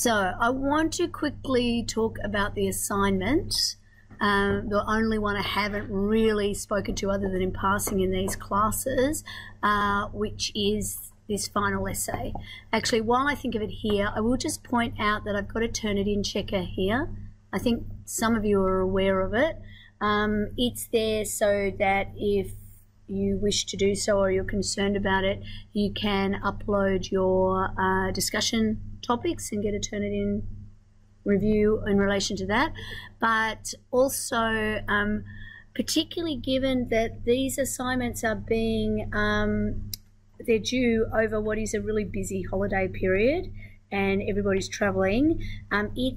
So I want to quickly talk about the assignment. Um, the only one I haven't really spoken to other than in passing in these classes, uh, which is this final essay. Actually, while I think of it here, I will just point out that I've got a Turnitin checker here. I think some of you are aware of it. Um, it's there so that if you wish to do so or you're concerned about it, you can upload your uh, discussion topics and get a Turnitin review in relation to that. But also, um, particularly given that these assignments are being um, they're due over what is a really busy holiday period and everybody's traveling, um, it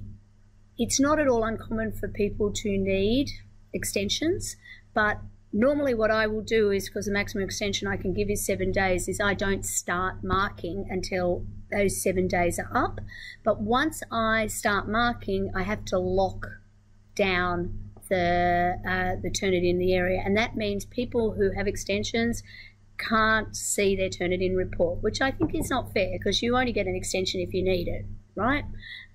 it's not at all uncommon for people to need extensions, but normally what I will do is because the maximum extension I can give is seven days is I don't start marking until those seven days are up. But once I start marking, I have to lock down the uh, the Turnitin in the area, and that means people who have extensions can't see their Turnitin report, which I think is not fair because you only get an extension if you need it, right?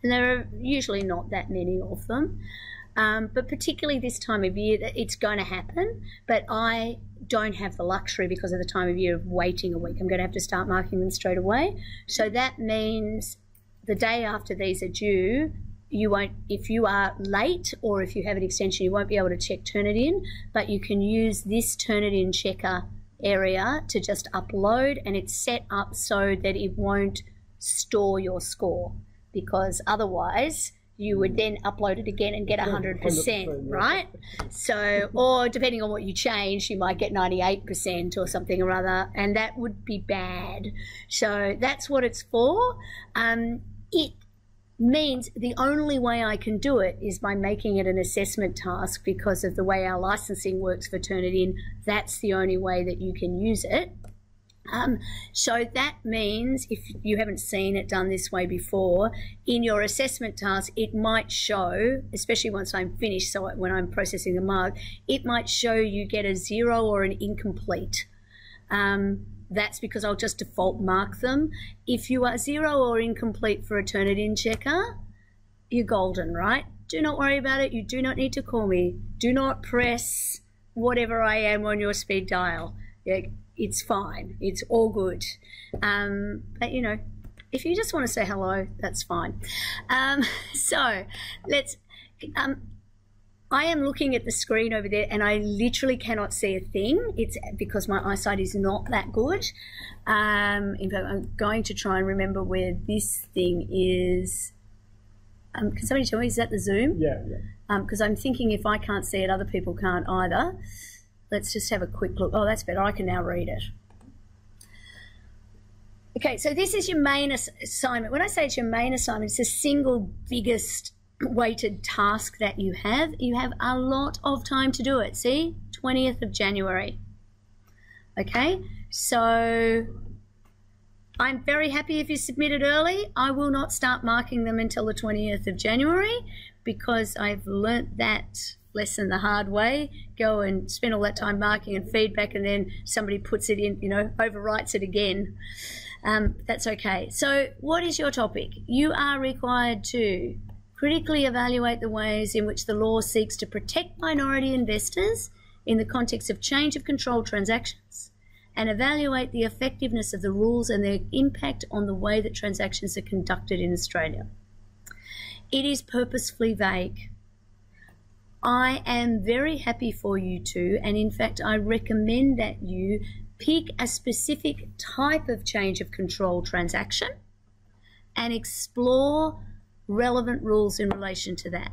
And there are usually not that many of them. Um, but particularly this time of year, it's going to happen. But I don't have the luxury because of the time of year of waiting a week. I'm going to have to start marking them straight away. So that means the day after these are due, you won't, if you are late or if you have an extension, you won't be able to check Turnitin, but you can use this Turnitin checker area to just upload and it's set up so that it won't store your score because otherwise you would then upload it again and get 100%, 100% right? So, or depending on what you change, you might get 98% or something or other, and that would be bad. So, that's what it's for. Um, it means the only way I can do it is by making it an assessment task because of the way our licensing works for Turnitin. That's the only way that you can use it. Um, so that means if you haven't seen it done this way before, in your assessment task, it might show, especially once I'm finished, so when I'm processing the mark, it might show you get a zero or an incomplete. Um, that's because I'll just default mark them. If you are zero or incomplete for a Turnitin checker, you're golden, right? Do not worry about it. You do not need to call me. Do not press whatever I am on your speed dial. Yeah, it's fine. It's all good. Um, but you know, if you just want to say hello, that's fine. Um, so let's. Um, I am looking at the screen over there and I literally cannot see a thing. It's because my eyesight is not that good. Um, in fact, I'm going to try and remember where this thing is. Um, can somebody tell me, is that the Zoom? Yeah, yeah. Because um, I'm thinking if I can't see it, other people can't either. Let's just have a quick look. Oh, that's better. I can now read it. Okay, so this is your main assignment. When I say it's your main assignment, it's the single biggest weighted task that you have. You have a lot of time to do it. See, 20th of January. Okay, so I'm very happy if you submit it early. I will not start marking them until the 20th of January because I've learnt that lesson the hard way, go and spend all that time marking and feedback, and then somebody puts it in, you know, overwrites it again. Um, that's okay. So, what is your topic? You are required to critically evaluate the ways in which the law seeks to protect minority investors in the context of change of control transactions and evaluate the effectiveness of the rules and their impact on the way that transactions are conducted in Australia. It is purposefully vague. I am very happy for you to, and in fact, I recommend that you pick a specific type of change of control transaction and explore relevant rules in relation to that.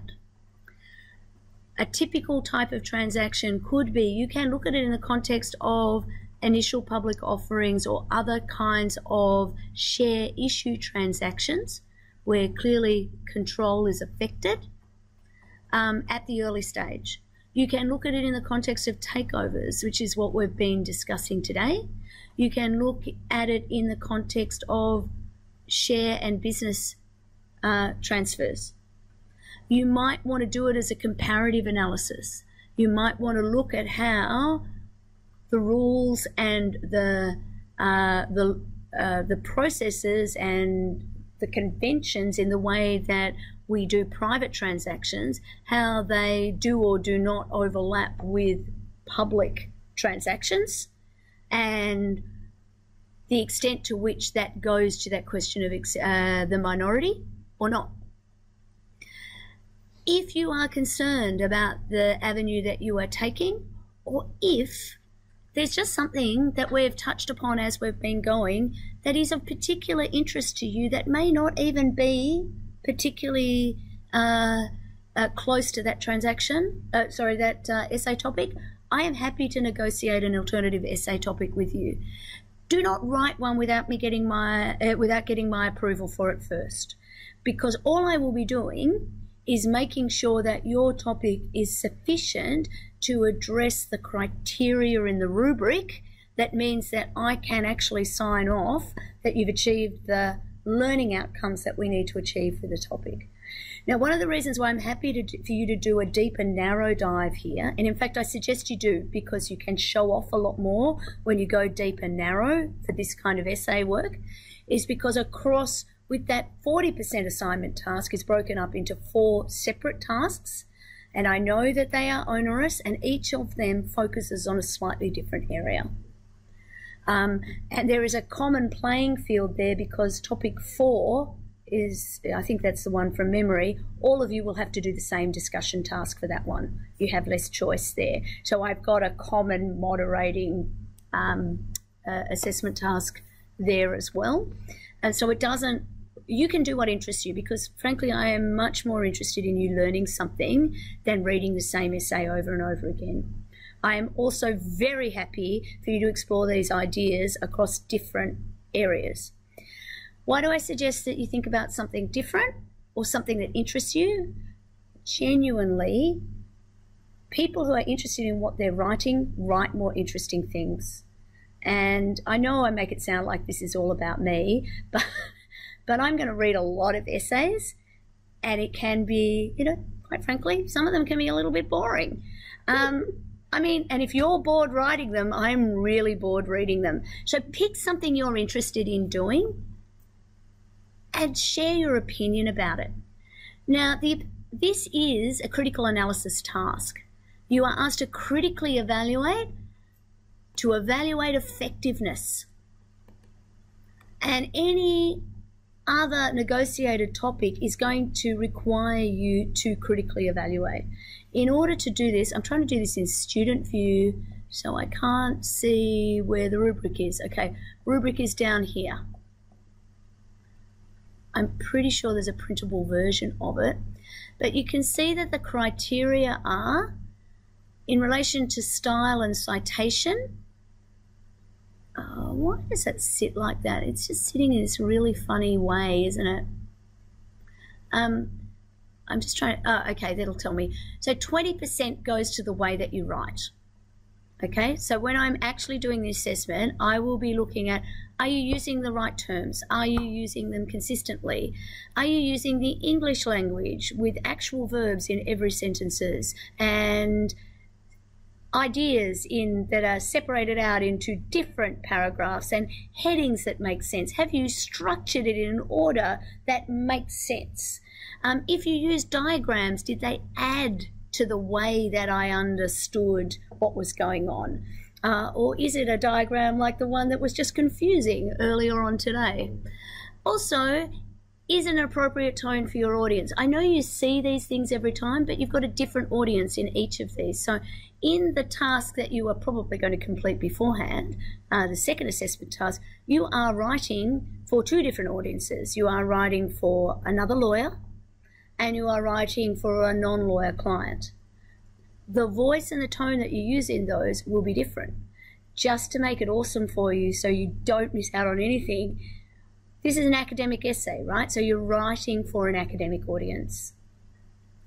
A typical type of transaction could be you can look at it in the context of initial public offerings or other kinds of share issue transactions where clearly control is affected um, at the early stage. You can look at it in the context of takeovers, which is what we've been discussing today. You can look at it in the context of share and business uh, transfers. You might want to do it as a comparative analysis. You might want to look at how the rules and the uh, the uh, the processes and the conventions in the way that we do private transactions, how they do or do not overlap with public transactions, and the extent to which that goes to that question of uh, the minority or not. If you are concerned about the avenue that you are taking, or if there's just something that we've touched upon as we've been going that is of particular interest to you that may not even be particularly uh, uh, close to that transaction, uh, sorry, that uh, essay topic, I am happy to negotiate an alternative essay topic with you. Do not write one without me getting my uh, without getting my approval for it first, because all I will be doing is making sure that your topic is sufficient to address the criteria in the rubric. That means that I can actually sign off that you've achieved the learning outcomes that we need to achieve for the topic. Now, one of the reasons why I'm happy to, for you to do a deep and narrow dive here, and in fact, I suggest you do because you can show off a lot more when you go deep and narrow for this kind of essay work, is because across with that 40% assignment task is broken up into four separate tasks. And I know that they are onerous, and each of them focuses on a slightly different area. Um, and there is a common playing field there because topic four is, I think that's the one from memory, all of you will have to do the same discussion task for that one. You have less choice there. So I've got a common moderating um, uh, assessment task there as well. And so it doesn't, you can do what interests you because frankly, I am much more interested in you learning something than reading the same essay over and over again. I am also very happy for you to explore these ideas across different areas. Why do I suggest that you think about something different or something that interests you? Genuinely, people who are interested in what they're writing write more interesting things. And I know I make it sound like this is all about me, but but I'm going to read a lot of essays, and it can be, you know, quite frankly, some of them can be a little bit boring. Um, I mean, and if you're bored writing them, I'm really bored reading them. So pick something you're interested in doing and share your opinion about it. Now, the, this is a critical analysis task. You are asked to critically evaluate, to evaluate effectiveness. And any other negotiated topic is going to require you to critically evaluate. In order to do this, I'm trying to do this in student view, so I can't see where the rubric is. Okay, rubric is down here. I'm pretty sure there's a printable version of it. But you can see that the criteria are in relation to style and citation. Uh, why does it sit like that? It's just sitting in this really funny way, isn't it? Um, I'm just trying. Oh, okay, that'll tell me. So 20% goes to the way that you write. Okay, so when I'm actually doing the assessment, I will be looking at are you using the right terms? Are you using them consistently? Are you using the English language with actual verbs in every sentences and ideas in that are separated out into different paragraphs and headings that make sense? Have you structured it in an order that makes sense? Um, if you use diagrams, did they add to the way that I understood what was going on? Uh, or is it a diagram like the one that was just confusing earlier on today? Also, is an appropriate tone for your audience. I know you see these things every time, but you've got a different audience in each of these. So, in the task that you are probably going to complete beforehand, uh, the second assessment task, you are writing for two different audiences. You are writing for another lawyer and you are writing for a non lawyer client the voice and the tone that you use in those will be different just to make it awesome for you so you don't miss out on anything. This is an academic essay, right? So you're writing for an academic audience.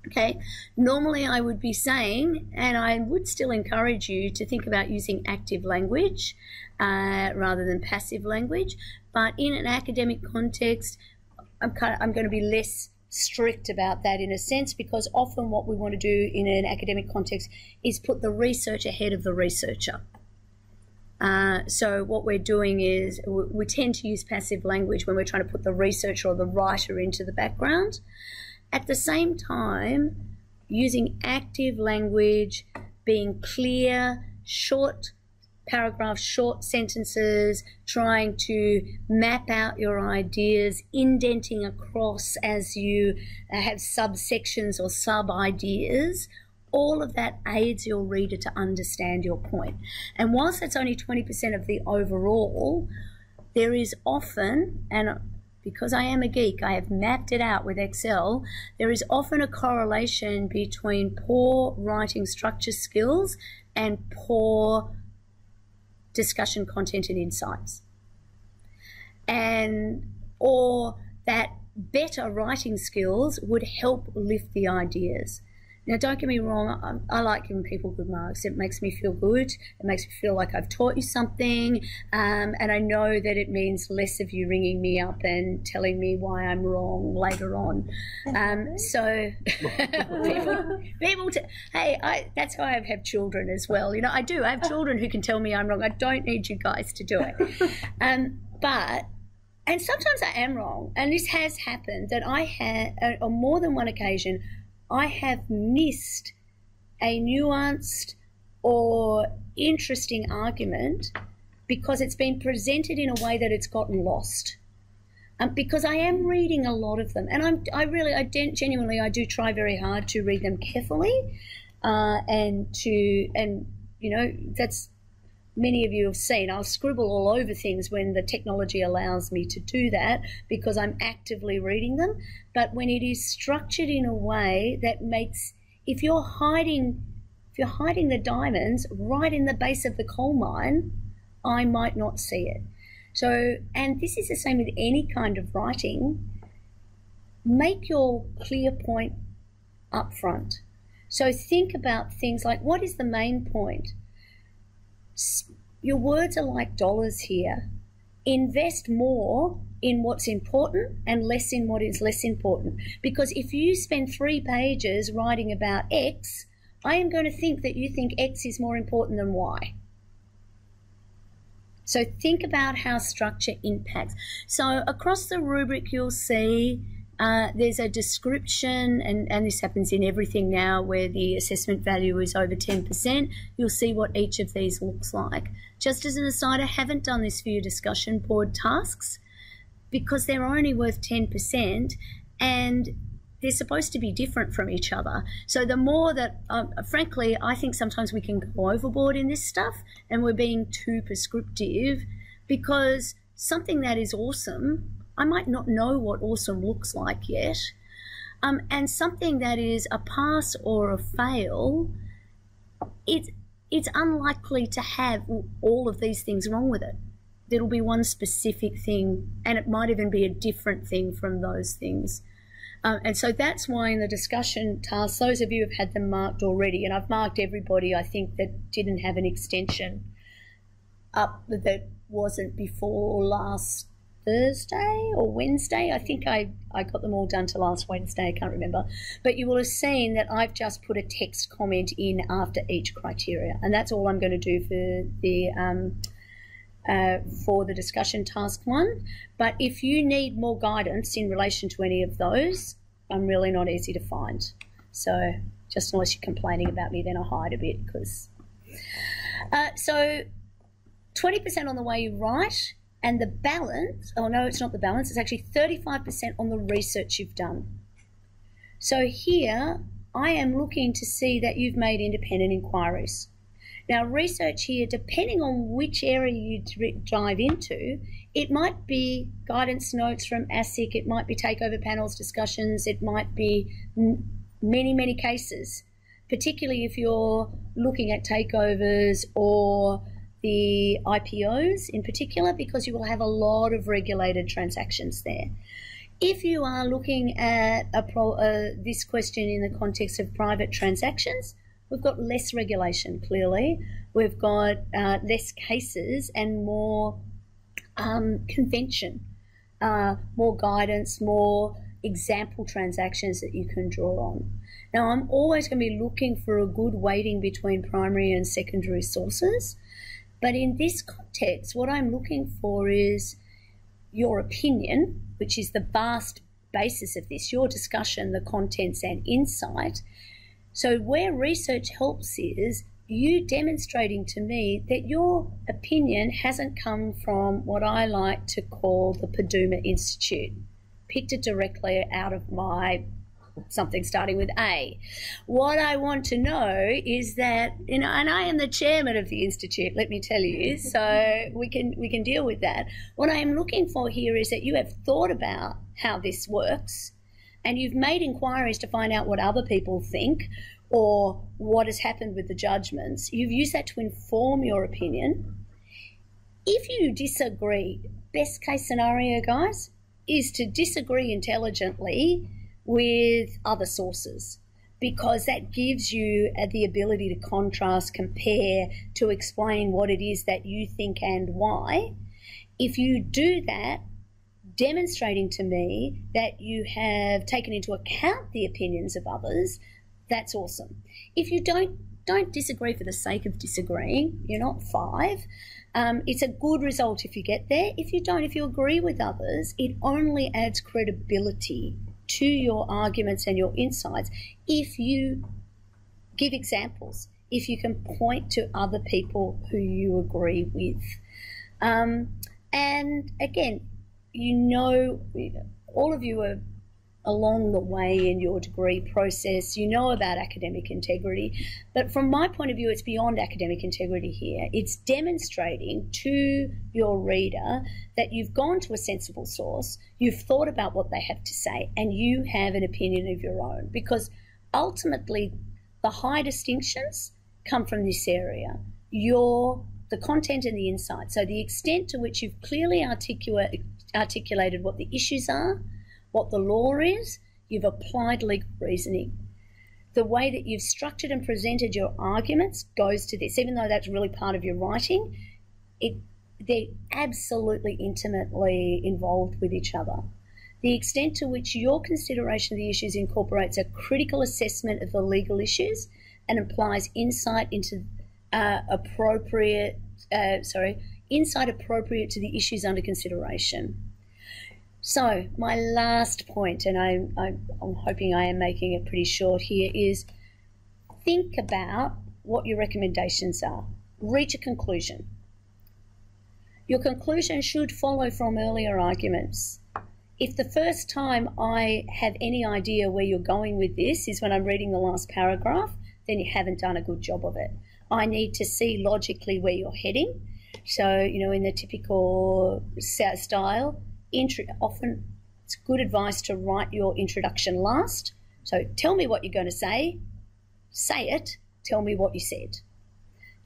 Okay, normally I would be saying, and I would still encourage you to think about using active language uh, rather than passive language, but in an academic context, I'm, kind of, I'm going to be less strict about that in a sense because often what we want to do in an academic context is put the research ahead of the researcher. Uh, so what we're doing is we tend to use passive language when we're trying to put the researcher or the writer into the background. At the same time, using active language, being clear, short paragraphs, short sentences, trying to map out your ideas, indenting across as you uh, have subsections or sub ideas. All of that aids your reader to understand your point. And whilst that's only 20% of the overall, there is often, and because I am a geek, I have mapped it out with Excel. There is often a correlation between poor writing structure skills and poor discussion content and insights. And or that better writing skills would help lift the ideas. Now, don't get me wrong, I, I, like giving people good marks. It makes me feel good. It makes me feel like I've taught you something. Um, and I know that it means less of you ringing me up and telling me why I'm wrong later on. Um, so, people, people hey, I, that's why I have children as well. You know, I do. I have children who can tell me I'm wrong. I don't need you guys to do it. Um, but and sometimes I am wrong, and this has happened that I had on more than one occasion I have missed a nuanced or interesting argument because it's been presented in a way that it's gotten lost. Um, because I am reading a lot of them, and I'm, I really, I genuinely, I do try very hard to read them carefully, uh, and to, and you know, that's many of you have seen, I'll scribble all over things when the technology allows me to do that because I'm actively reading them. But when it is structured in a way that makes, if you're hiding, if you're hiding the diamonds right in the base of the coal mine, I might not see it. So, and this is the same with any kind of writing. Make your clear point up front. So think about things like what is the main point? Your words are like dollars here. Invest more in what's important and less in what is less important. Because if you spend three pages writing about X, I am going to think that you think X is more important than Y. So think about how structure impacts. So across the rubric, you'll see uh, there's a description, and, and this happens in everything now where the assessment value is over 10%. You'll see what each of these looks like. Just as an aside, I haven't done this for your discussion board tasks because they're only worth 10% and they're supposed to be different from each other. So the more that, um, frankly, I think sometimes we can go overboard in this stuff and we're being too prescriptive because something that is awesome I might not know what awesome looks like yet. Um, and something that is a pass or a fail, it, it's unlikely to have all of these things wrong with it. There'll be one specific thing, and it might even be a different thing from those things. Um, and so that's why in the discussion tasks, those of you have had them marked already, and I've marked everybody I think that didn't have an extension up that wasn't before last Thursday or Wednesday. I think I, I got them all done to last Wednesday, I can't remember. But you will have seen that I've just put a text comment in after each criteria. And that's all I'm going to do for the um, uh, for the discussion task one. But if you need more guidance in relation to any of those, I'm really not easy to find. So just unless you're complaining about me, then I'll hide a bit because. Uh, so 20% on the way you write, and the balance, oh no, it's not the balance, it's actually 35% on the research you've done. So here, I am looking to see that you've made independent inquiries. Now, research here, depending on which area you dive into, it might be guidance notes from ASIC, it might be takeover panels discussions, it might be many, many cases, particularly if you're looking at takeovers or the IPOs in particular because you will have a lot of regulated transactions there. If you are looking at pro, uh, this question in the context of private transactions, we've got less regulation clearly. We've got uh, less cases and more um, convention, uh, more guidance, more example transactions that you can draw on. Now, I'm always going to be looking for a good weighting between primary and secondary sources But in this context, what I'm looking for is your opinion, which is the vast basis of this, your discussion, the contents, and insight. So, where research helps is you demonstrating to me that your opinion hasn't come from what I like to call the Paduma Institute, picked it directly out of my something starting with A. What I want to know is that you know, and I am the chairman of the institute. Let me tell you, so we can we can deal with that. What I am looking for here is that you have thought about how this works, and you've made inquiries to find out what other people think or what has happened with the judgments. You've used that to inform your opinion. If you disagree, best case scenario, guys, is to disagree intelligently with other sources because that gives you uh, the ability to contrast, compare, to explain what it is that you think and why. If you do that, demonstrating to me that you have taken into account the opinions of others, that's awesome. If you don't don't disagree for the sake of disagreeing, you're not five. Um, it's a good result if you get there. If you don't, if you agree with others, it only adds credibility to your arguments and your insights if you give examples, if you can point to other people who you agree with. Um, and again, you know, all of you are along the way in your degree process. You know about academic integrity, but from my point of view, it's beyond academic integrity here. It's demonstrating to your reader that you've gone to a sensible source, you've thought about what they have to say, and you have an opinion of your own. Because ultimately, the high distinctions come from this area. Your the content and the insight. So the extent to which you've clearly articula- articulated what the issues are, what the law is, you've applied legal reasoning. The way that you've structured and presented your arguments goes to this, even though that's really part of your writing, it, they're absolutely intimately involved with each other. The extent to which your consideration of the issues incorporates a critical assessment of the legal issues and applies insight into uh, appropriate, uh, sorry, insight appropriate to the issues under consideration. So, my last point, and I, am hoping I am making it pretty short here, is think about what your recommendations are. Reach a conclusion. Your conclusion should follow from earlier arguments. If the first time I have any idea where you're going with this is when I'm reading the last paragraph, then you haven't done a good job of it. I need to see logically where you're heading. So, you know, in the typical style, intro, often it's good advice to write your introduction last. So tell me what you're going to say, say it, tell me what you said.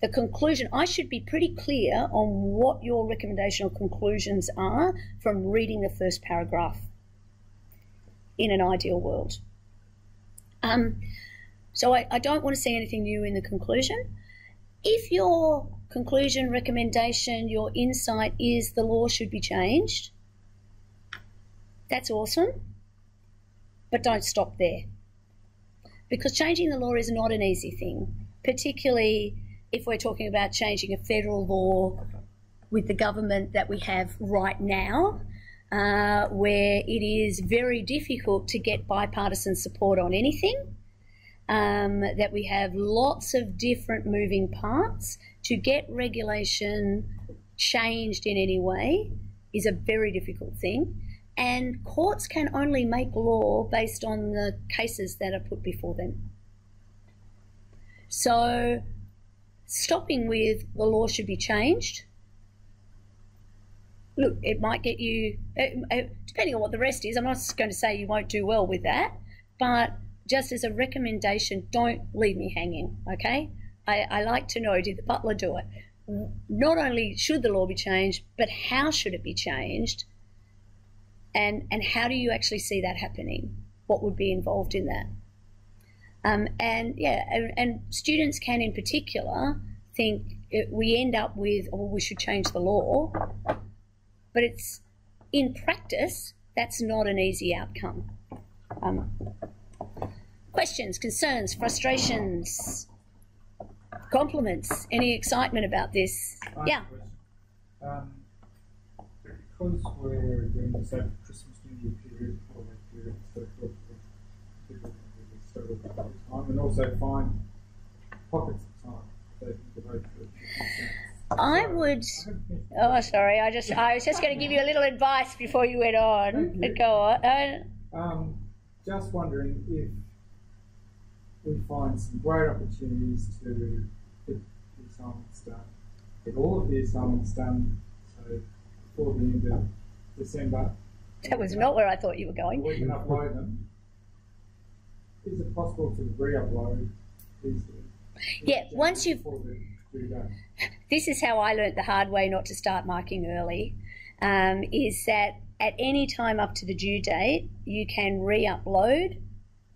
The conclusion, I should be pretty clear on what your recommendation or conclusions are from reading the first paragraph in an ideal world. Um, so I, I don't want to see anything new in the conclusion. If your conclusion, recommendation, your insight is the law should be changed, that's awesome, but don't stop there. Because changing the law is not an easy thing, particularly if we're talking about changing a federal law with the government that we have right now, uh, where it is very difficult to get bipartisan support on anything. Um, that we have lots of different moving parts to get regulation changed in any way is a very difficult thing and courts can only make law based on the cases that are put before them. So, stopping with the law should be changed. Look, it might get you, eh, eh, depending on what the rest is, I'm not going to say you won't do well with that, but just as a recommendation, don't leave me hanging, okay? I, I like to know did the butler do it? Not only should the law be changed, but how should it be changed? And and how do you actually see that happening? What would be involved in that? Um, and yeah, and, and, students can in particular think it, we end up with, oh, we should change the law, but it's in practice that's not an easy outcome. Um, questions, concerns, frustrations, Compliments. Any excitement about this? I have a Yeah. Um, because we're doing this and also find pockets of time they can devote to. I would. Oh, sorry. I just I was just going to give you a little advice before you went on. You. Go on. Uh, Um, just wondering if we find some great opportunities to get the assignments done, get all of the assignments done, so before the end of December. That was not where I thought you were going. We can upload them. Is it possible to re-upload easily? Yeah, once you've- Before the due date? This is how I learnt the hard way not to start marking early. Um, is that at any time up to the due date, you can re-upload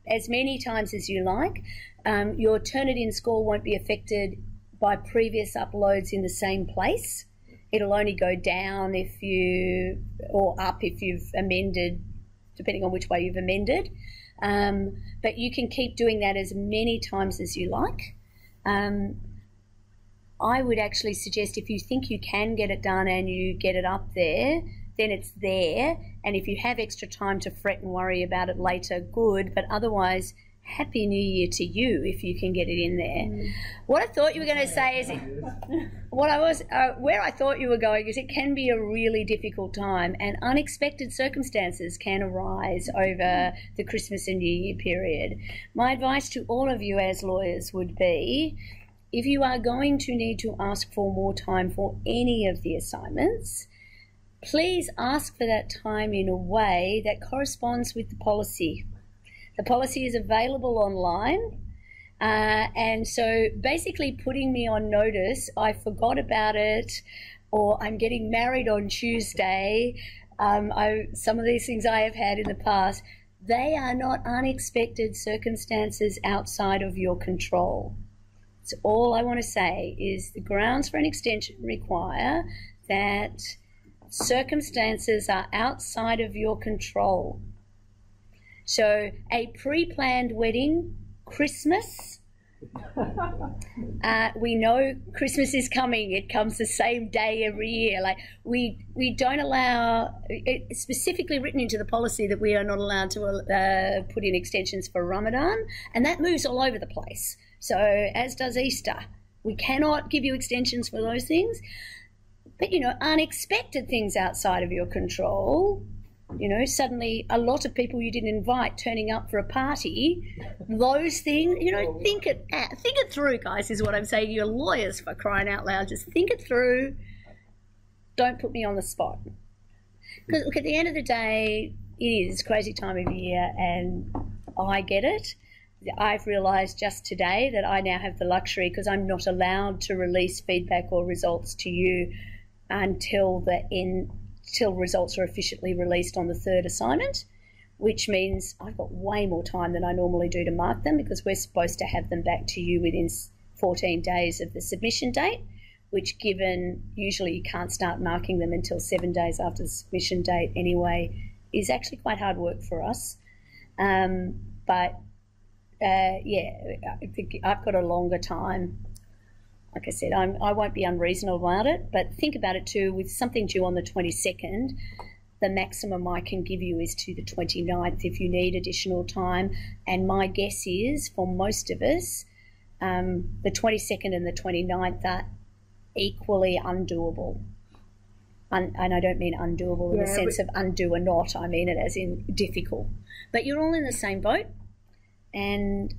as many times as you like. Um, your Turnitin score won't be affected by previous uploads in the same place. It'll only go down if you, or up if you've amended, depending on which way you've amended. Um, but you can keep doing that as many times as you like. Um, I would actually suggest if you think you can get it done and you get it up there, then it's there. And if you have extra time to fret and worry about it later, good. But otherwise, Happy New Year to you if you can get it in there. What I thought you were going to say is, what I was, uh, where I thought you were going is it can be a really difficult time and unexpected circumstances can arise over the Christmas and New Year period. My advice to all of you as lawyers would be if you are going to need to ask for more time for any of the assignments, please ask for that time in a way that corresponds with the policy. The policy is available online. Uh, and so basically putting me on notice, I forgot about it, or I'm getting married on Tuesday. Um, I, some of these things I have had in the past, they are not unexpected circumstances outside of your control. So all I want to say is the grounds for an extension require that circumstances are outside of your control. So a pre-planned wedding, Christmas. Uh, we know Christmas is coming. It comes the same day every year. Like we we don't allow. It's specifically written into the policy that we are not allowed to uh, put in extensions for Ramadan, and that moves all over the place. So as does Easter. We cannot give you extensions for those things. But you know, unexpected things outside of your control. You know, suddenly a lot of people you didn't invite turning up for a party. Those things, you know, think it uh, think it through, guys. Is what I'm saying. You're lawyers for crying out loud. Just think it through. Don't put me on the spot. Because look, at the end of the day, it is crazy time of year, and I get it. I've realised just today that I now have the luxury because I'm not allowed to release feedback or results to you until the end, till results are officially released on the third assignment, which means I've got way more time than I normally do to mark them because we're supposed to have them back to you within 14 days of the submission date. Which, given usually you can't start marking them until seven days after the submission date anyway, is actually quite hard work for us. Um, but uh, yeah, I think I've got a longer time. Like I said, I'm, I won't be unreasonable about it, but think about it too. With something due on the 22nd, the maximum I can give you is to the 29th if you need additional time. And my guess is for most of us, um, the 22nd and the 29th are equally undoable. Un- and I don't mean undoable in the sense of undo or not, I mean it as in difficult. But you're all in the same boat. And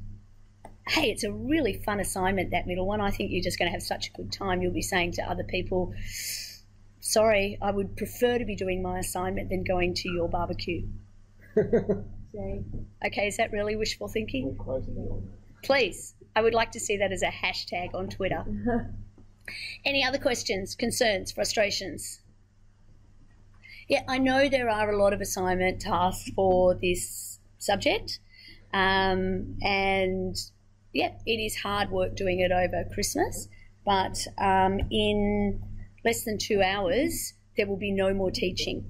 hey, it's a really fun assignment, that middle one. I think you're just going to have such a good time. You'll be saying to other people, sorry, I would prefer to be doing my assignment than going to your barbecue. Okay, is that really wishful thinking? We're closing the order. Please, I would like to see that as a hashtag on Twitter. Any other questions, concerns, frustrations? Yeah, I know there are a lot of assignment tasks for this subject, um, and yeah, it is hard work doing it over Christmas, but um, in less than two hours, there will be no more teaching.